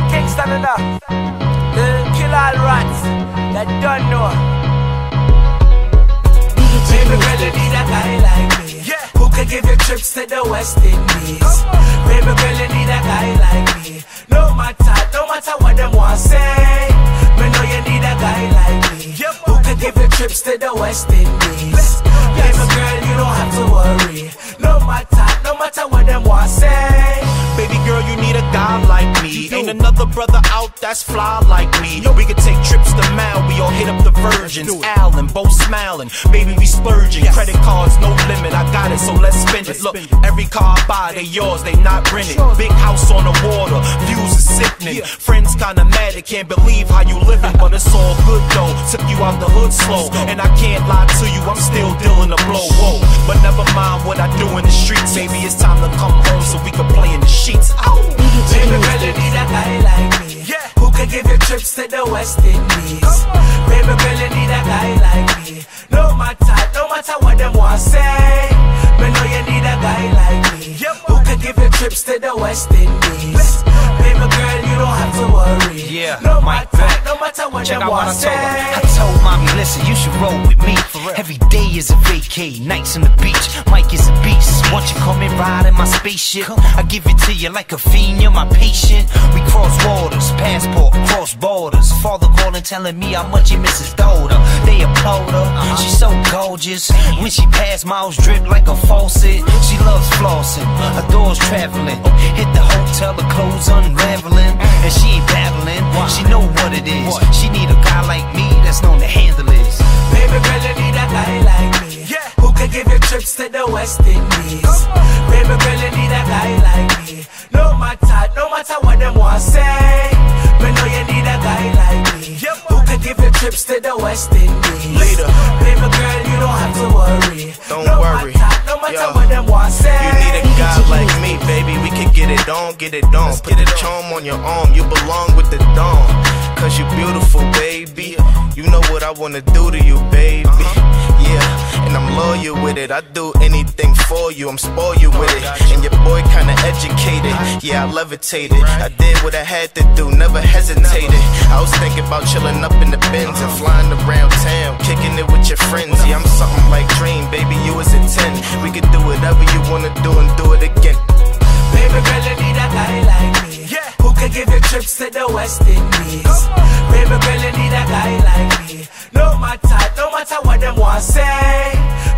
down Kingston enough. Uh, kill all rats. That don't know. Baby girl, you need a guy like me. Yeah. Who can give you trips to the West Indies? Baby girl, you need a guy like me. No matter, no matter what them want say. Me know you need a guy like me. Who can give you trips to the West Indies? Baby girl, you don't have to worry. Another brother out that's fly like me. We could take trips to Mal, we all hit up the virgins. Allen, both smiling, baby, we splurging. Credit cards, no limit, I got it, so let's spend it. Look, every car I buy, they yours, they not rented. Big house on the water, views is sickening. Friends kinda mad, they can't believe how you living, but it's all good though. Took you out the hood slow, and I can't lie to you, I'm still dealing the blow. Whoa, but never mind what I do in the streets. Baby, it's time to come home so we can play in the sheets. Trips to the West Indies? Baby girl, you need a guy like me. No matter, no matter what them want say. Me know you need a guy like me. Who can give you trips to the West Indies? Baby girl, you don't have to worry. Yeah, no matter, no matter what Check them out what I want say. I told mommy, listen, you should roll with me. Every day is a vacay, nights on the beach. Mike is a beast. Once you come and ride in my spaceship, I give it to you like a fiend. You're my patient. We cross waters, telling me how much he misses daughter. They applaud her. Uh-huh. She's so gorgeous. When she pass, miles drip like a faucet. She loves flossing, adores traveling. Hit the hotel, the clothes unraveling, uh-huh. and she ain't battling. Why? She know what it is. She need a guy like me that's known to handle it. Baby girl, you need a guy like me. Who can give you trips to the West Indies? Baby girl, you need a guy like me. No matter, no matter what them want say. Trips to the West Indies? Leader. Baby girl, you don't have to worry. Don't no worry. Matter, no matter Yo. what them want say. You need a guy like me, baby. We can get it on, get it on. Put the charm on your arm. You belong with the dawn. Cause you're beautiful, baby. You know what I wanna do to you, baby. Uh-huh. Yeah, and I'm loyal with it. I do anything for you. I'm spoil you with it. And your boy kinda educated. Uh-huh. Yeah, I levitated. I did what I had to do, never hesitated. I was thinking about chilling up in the bins and flying around town, kicking it with your friends. Yeah, I'm something like Dream, baby. You was a 10. We could do whatever you wanna do and do it again. Baby girl, you need a guy like me. Yeah. Who can give you trips to the West Indies? No matter, no matter what them want to say.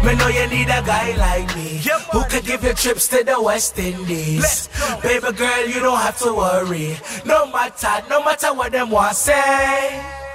Me know you need a guy like me. Who could give you trips to the West Indies? Baby girl, you don't have to worry. No matter, no matter what them want to say.